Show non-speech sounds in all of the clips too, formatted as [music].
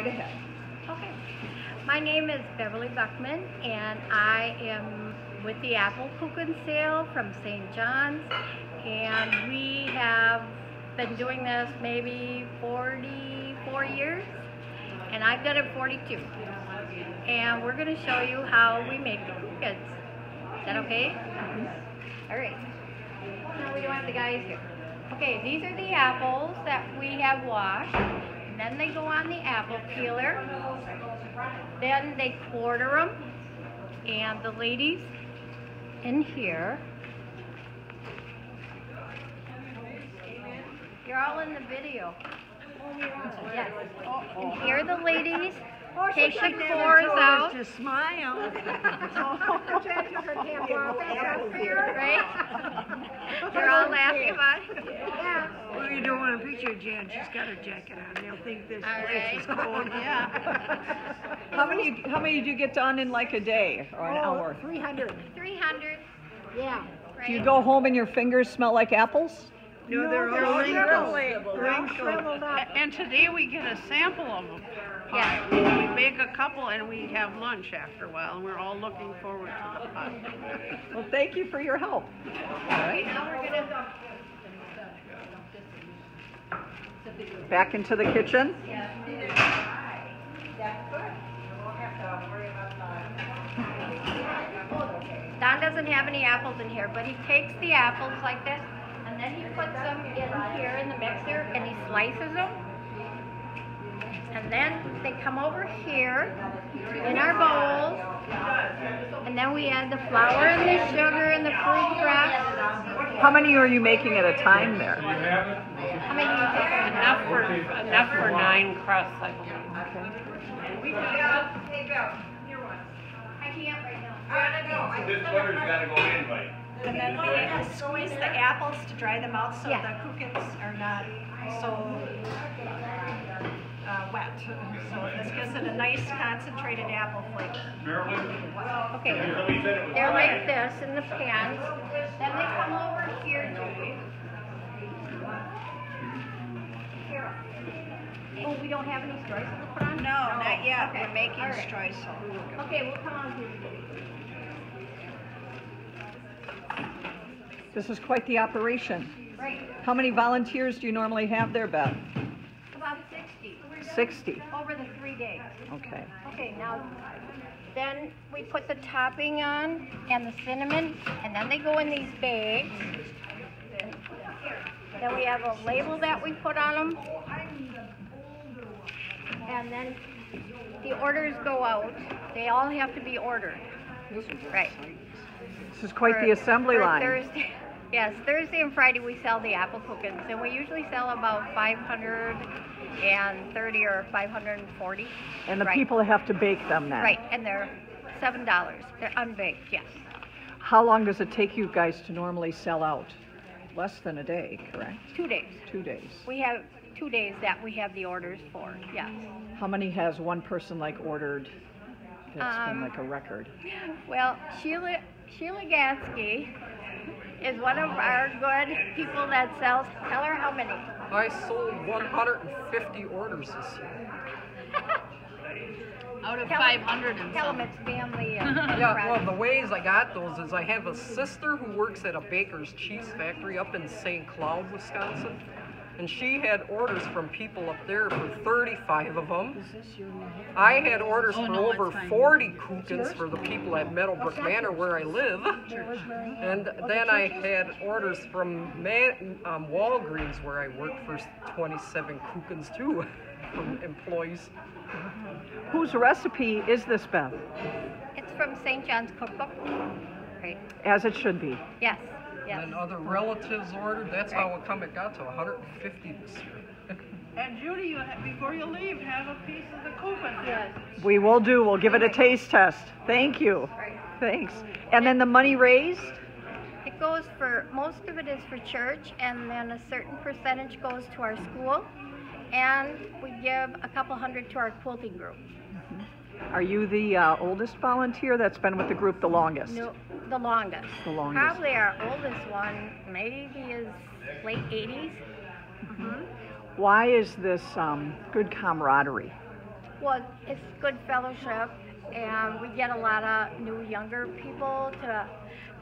right ahead. Okay. My name is Beverly Buckman, and I am with the Apple Kuchen Sale from St. John's. And we have been doing this maybe 44 years, and I've done it 42. And we're going to show you how we make the kuchens. Is that okay? Mm-hmm. All right. Now we don't have the guys here. Okay, these are the apples that we have washed. And then they go on the apple peeler. Then they quarter them. And the ladies in here, you're all in the video. Yes. And here the ladies take the cores out. To smile. [laughs] [laughs] Right? They're all laughing about it. Yeah. Well, you don't want a picture of Jan. She's got her jacket on. They'll think this All place right. is cold. [laughs] Yeah. [laughs] How many, how many do you get done in like a day or an oh, hour? 300. 300. Yeah. Right? Do you go home and your fingers smell like apples? No, they're they're all shriveled. wrinkled. They're all Wrinkled. shriveled up. And today we get a sample of them. Yeah. We make a couple and we have lunch after a while, and we're all looking forward to the pot. Well, thank you for your help. Okay, now we're gonna. Back into the kitchen. Don doesn't have any apples in here, but he takes the apples like this, and then he puts them in here in the mixer, and he slices them. And then they come over here in our bowls, and then we add the flour and the sugar and the fruit crust. How many are you making at a time there? How many do you think? Enough for, enough for nine crusts, I believe. I can't right now. This butter's gotta go in, Mike. And then we have to squeeze the apples to dry them out so Yeah. the kuchens are not so wet. So this gives it a nice concentrated apple flavor. Marilyn? Okay, Somebody said it was they're like this in the pans. Then they come over here, Judy. Here. Oh, we don't have any streusel to put on? No, not yet. Okay, We're making all right. streusel. Okay, we'll come on here. This is quite the operation. Right, How many volunteers do you normally have there, Beth? About sixty, over the three days. Okay. Okay, now, then we put the topping on and the cinnamon, and then they go in these bags. Then we have a label that we put on them. And then the orders go out. They all have to be ordered. Right. This is quite the assembly line. Thursday, [laughs] yes, Thursday and Friday we sell the apple kuchens, and we usually sell about 530 or 540. And the Right. people have to bake them then. Right, and they're seven dollars. They're unbaked, yes. How long does it take you guys to normally sell out? Less than a day, correct? Two days. Two days. We have two days that we have the orders for, yes. How many has one person like ordered that's been Um, like a record? Well, Sheila Sheila Gatsky is one of our good people that sells. Tell her how many. I sold 150 orders this year. [laughs] Out of Tell 500 and Tell them some. it's family and [laughs] Yeah, well, the ways I got those is I have a sister who works at a baker's cheese factory up in St. Cloud, Wisconsin. And she had orders from people up there for 35 of them. I had orders Oh, for no, over 40 kuchens for the people at Meadowbrook Manor where I live. And then I had orders from Man, um, Walgreens where I work for 27 kuchens too [laughs] from employees. Whose recipe is this, Beth? It's from St. John's Cookbook. Right. As it should be. Yes. Yes. And then other relatives ordered. That's how it come it got to 150 this year. [laughs] And Judy, you ha- before you leave, have a piece of the kuchen. Yes. We will do. We'll give it a taste test. Thank you. Right. Thanks. And then the money raised? It goes for, most of it is for church, and then a certain percentage goes to our school. And we give a couple hundred to our quilting group. Are you the uh, oldest volunteer that's been with the group the longest? No, the longest. The longest. Probably our oldest one, maybe is late 80s. Why is this um, good camaraderie? Well, it's good fellowship, and we get a lot of new younger people to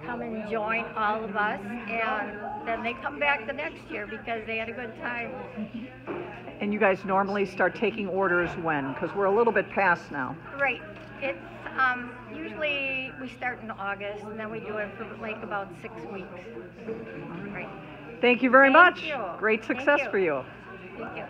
come and join all of us, and then they come back the next year because they had a good time. And you guys normally start taking orders when? Because we're a little bit past now. Right. It's um, usually we start in August, and then we do it for like about six weeks. Right. Thank you very Thank much. you. Great success you. for you. Thank you.